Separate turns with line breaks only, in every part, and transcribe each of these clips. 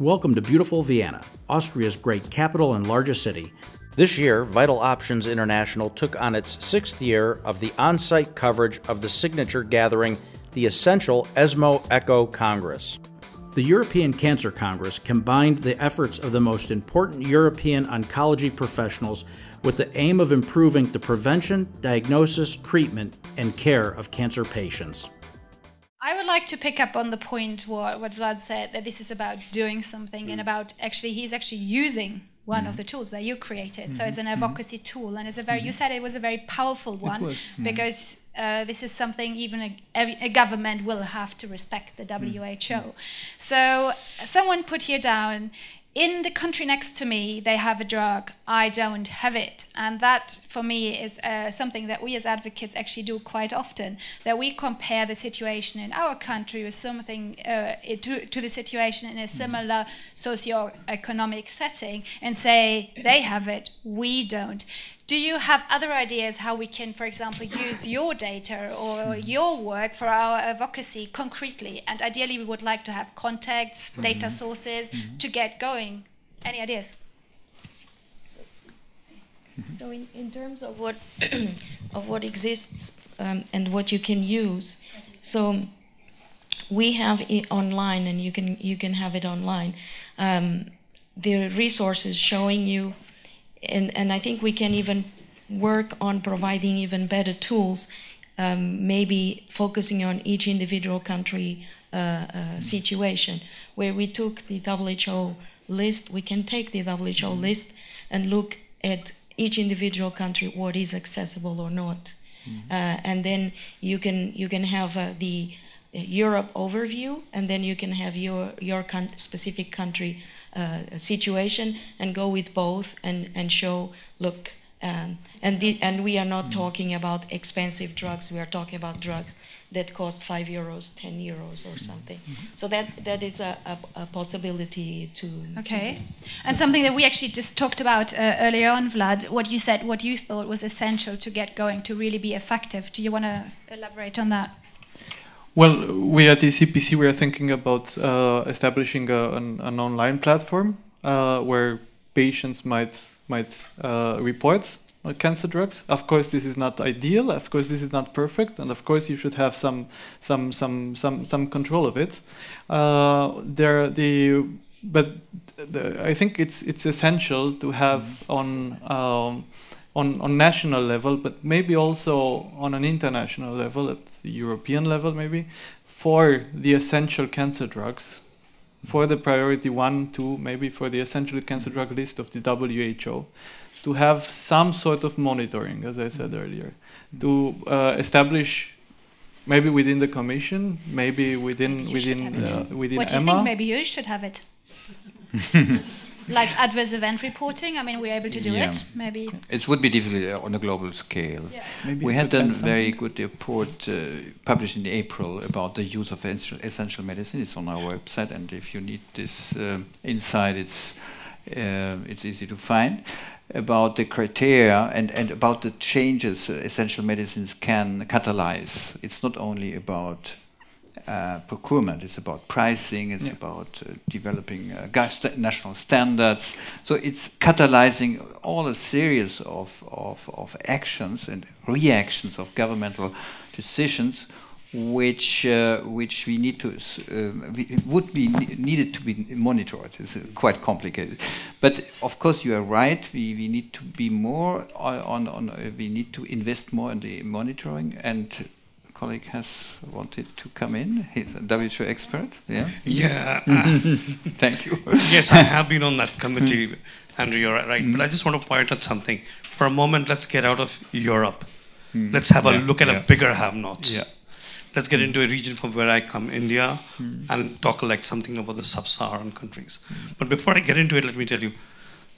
Welcome to beautiful Vienna, Austria's great capital and largest city. This year, Vital Options International took on its sixth year of the on site coverage of the signature gathering, the Essential ESMO ECCO Congress. The European Cancer Congress combined the efforts of the most important European oncology professionals with the aim of improving the prevention, diagnosis, treatment, and care of cancer patients.
I would like to pick up on the point what, what Vlad said that this is about doing something and mm. about actually he's actually using one of mm. the tools that you created. So it's an mm-hmm. advocacy mm-hmm. tool, and it's a very. You mm-hmm. said it was a very powerful one because uh, this is something even a, a, a government will have to respect the mm. WHO. So someone put here down. In the country next to me, they have a drug. I don't have it, and that for me is uh, something that we as advocates actually do quite often. That we compare the situation in our country with something uh, to, to the situation in a similar socio-economic setting, and say they have it, we don't. Do you have other ideas how we can, for example, use your data or your work for our advocacy concretely? And ideally, we would like to have contacts, data sources to get going. Any ideas?
So in, in terms of what of what exists um, and what you can use, so we have it online, and you can you can have it online. Um, the resources showing you, and and I think we can even work on providing even better tools, um, maybe focusing on each individual country uh, uh, situation. Where we took the WHO list, we can take the WHO list and look at each individual country what is accessible or not, uh, and then you can you can have uh, the Europe overview, and then you can have your your coun- specific country uh, situation, and go with both, and and show look. Um, and the, and we are not talking about expensive drugs. We are talking about drugs that cost five euros, ten euros, or something. So that that is a, a, a possibility to. to
Okay. And something that we actually just talked about uh, earlier on, Vlad, what you said, what you thought was essential to get going to really be effective. Do you want to elaborate on that?
Well, we at ECPC we are thinking about uh, establishing a, an, an online platform uh, where patients might might uh, report cancer drugs. Of course, this is not ideal. Of course, this is not perfect, and of course, you should have some some some some some control of it. Uh, there, the but the, I think it's it's essential to have on. Um, on, on national level, but maybe also on an international level, at the European level, maybe, for the essential cancer drugs, for the priority one, two, maybe for the essential cancer drug list of the WHO, to have some sort of monitoring, as I said earlier, to uh, establish. Maybe within the commission, maybe within
Maybe you
within uh, within
what do you
EMA.
think? Maybe you should have it. like adverse event reporting. I mean, we're able to do
Yeah.
it. Maybe.
It would be difficult uh, on a global scale.
Yeah.
Maybe
we had
would
a very good report uh, published in April about the use of essential, essential medicine. It's on our website, and if you need this um, insight, it's uh, it's easy to find about the criteria and, and about the changes uh, essential medicines can catalyze. It's not only about uh, procurement, it's about pricing, it's
Yeah.
about uh, developing uh, sta- national standards. So it's catalyzing all a series of, of, of actions and reactions of governmental decisions which uh, which we need to um, we, would be needed to be monitored. It's uh, quite complicated, but of course you are right. We, we need to be more on, on, uh, we need to invest more in the monitoring. And colleague has wanted to come in. He's a WHO expert. Yeah,
Yeah. uh,
thank you.
yes, I have been on that committee, Andrew, you're right. But I just want to point out something. For a moment, let's get out of Europe. Let's have a
Yeah,
look at
yeah.
a bigger have nots.
Yeah.
Let's get into a region from where I come, India, and talk like something about the sub Saharan countries. But before I get into it, let me tell you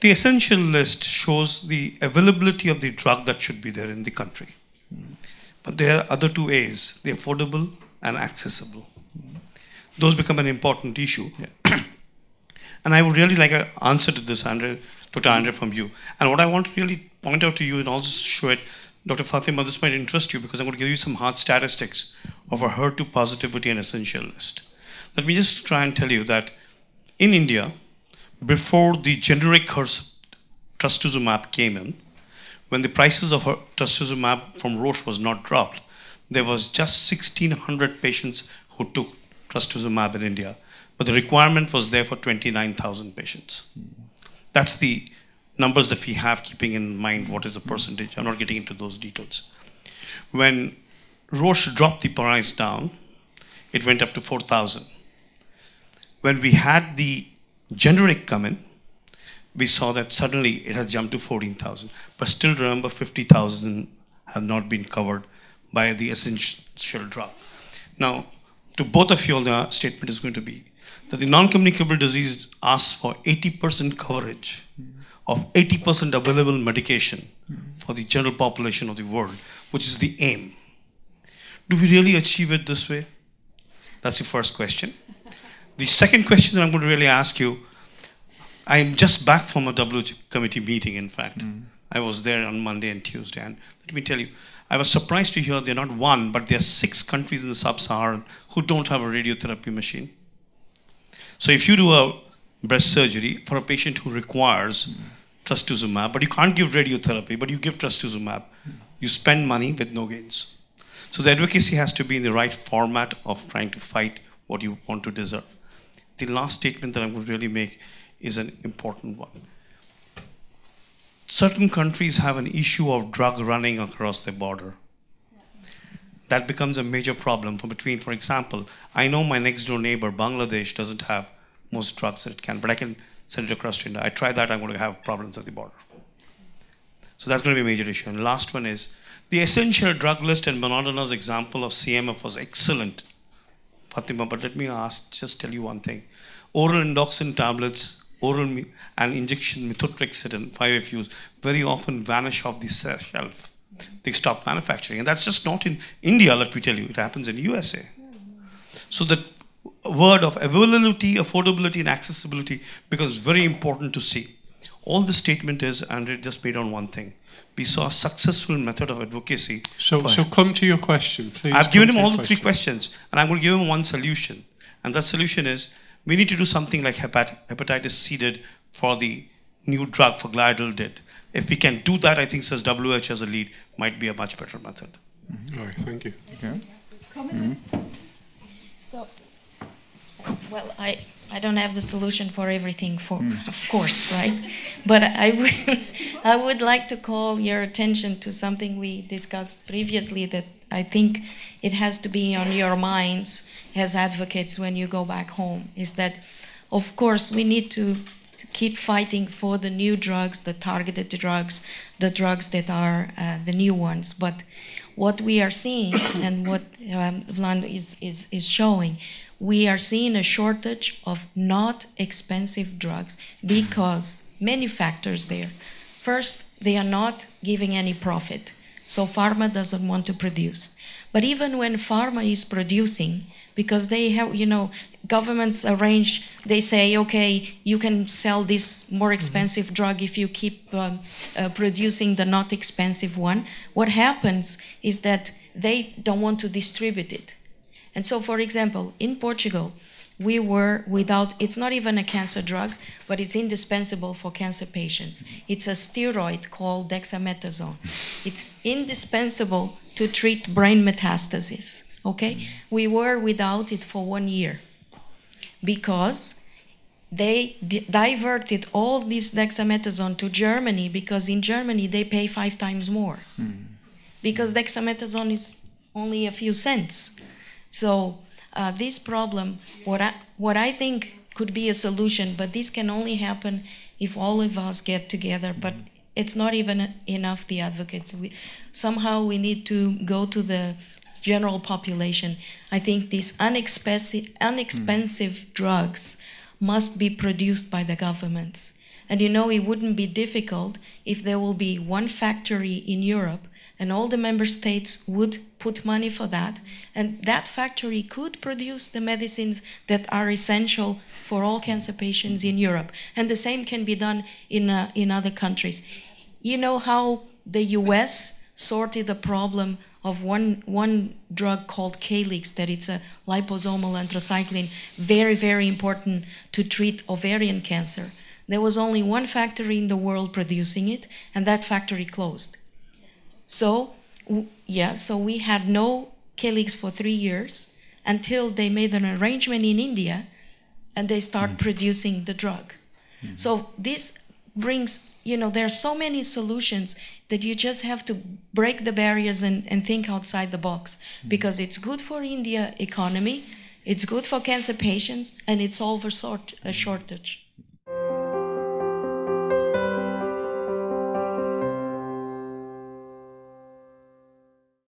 the essential list shows the availability of the drug that should be there in the country. But there are other two A's the affordable and accessible. Those become an important issue. And I would really like an answer to this, Andre, Dr. Andre, from you. And what I want to really point out to you and also show it, Dr. Fatima, this might interest you because I'm going to give you some hard statistics of a HER2 positivity and essential list. Let me just try and tell you that in India, before the generic trastuzumab came in, when the prices of trastuzumab from Roche was not dropped, there was just 1,600 patients who took trastuzumab in India, but the requirement was there for 29,000 patients. That's the numbers that we have, keeping in mind what is the percentage. I'm not getting into those details. When Roche dropped the price down, it went up to 4,000. When we had the generic come in, we saw that suddenly it has jumped to 14,000. But still remember 50,000 have not been covered by the essential drug. Now, to both of you, the statement is going to be that the non-communicable disease asks for 80% coverage of 80% available medication for the general population of the world, which is the aim. Do we really achieve it this way? That's the first question. The second question that I'm going to really ask you, I'm just back from a WHO committee meeting, in fact. Mm. I was there on Monday and Tuesday, and let me tell you, I was surprised to hear they're not one, but there are six countries in the sub-Saharan who don't have a radiotherapy machine. So if you do a breast surgery for a patient who requires mm. trastuzumab, but you can't give radiotherapy, but you give trastuzumab, mm. you spend money with no gains. So the advocacy has to be in the right format of trying to fight what you want to deserve. The last statement that I'm going to really make is an important one. Certain countries have an issue of drug running across their border. That becomes a major problem for between, for example, I know my next door neighbor, Bangladesh, doesn't have most drugs that it can, but I can send it across to India. I try that, I'm going to have problems at the border. So that's going to be a major issue. And last one is the essential drug list and Monadonna's example of CMF was excellent, Fatima, but let me ask, just tell you one thing. Oral endoxifen tablets, oral and injection methotrexate and 5-FUs very often vanish off the shelf. They stop manufacturing. And that's just not in India, let me tell you. It happens in USA. So the word of availability, affordability, and accessibility becomes very important to see. All the statement is, and it just made on one thing we saw a successful method of advocacy.
So, so come to your question, please.
I've given him all the question. three questions, and I'm going to give him one solution. And that solution is we need to do something like hepat hepatitis C did for the new drug for Gilead did. If we can do that, I think says WH as a lead might be a much better method.
Mm -hmm. All right, thank you.
Yeah. Mm -hmm. So, well, I I don't have the solution for everything, for mm. of course, right? But I would, I would like to call your attention to something we discussed previously that I think it has to be on your minds as advocates when you go back home. Is that, of course, we need to keep fighting for the new drugs, the targeted drugs, the drugs that are uh, the new ones. But what we are seeing and what um, Vlad is, is, is showing, we are seeing a shortage of not expensive drugs because many factors there. First, they are not giving any profit. So pharma doesn't want to produce. But even when pharma is producing, because they have, you know, governments arrange, they say, okay, you can sell this more mm-hmm. expensive mm -hmm. drug if you keep um, uh, producing the not expensive one. What happens is that they don't want to distribute it. And so, for example, in Portugal, we were without, it's not even a cancer drug, but it's indispensable for cancer patients. It's a steroid called dexamethasone. It's indispensable to treat brain metastasis. Okay? We were without it for one year because they diverted all this dexamethasone to Germany because in Germany they pay five times more. Mm. Because dexamethasone is only a few cents. So uh, this problem, what I, what I think could be a solution, but this can only happen if all of us get together. But it's not even enough, the advocates. We, somehow we need to go to the general population. I think these unexpensive, unexpensive mm. drugs must be produced by the governments. And you know, it wouldn't be difficult if there will be one factory in Europe and all the member states would put money for that, and that factory could produce the medicines that are essential for all cancer patients in Europe. And the same can be done in, uh, in other countries. You know how the US sorted the problem of one one drug called Caelyx that it's a liposomal anthracycline, very very important to treat ovarian cancer. There was only one factory in the world producing it, and that factory closed. So w- yeah, so we had no Caelyx for three years until they made an arrangement in India, and they start mm. producing the drug. Mm-hmm. So this brings, you know, there are so many solutions that you just have to break the barriers and, and think outside the box mm. because it's good for India economy, it's good for cancer patients, and it solves a, sort, a shortage.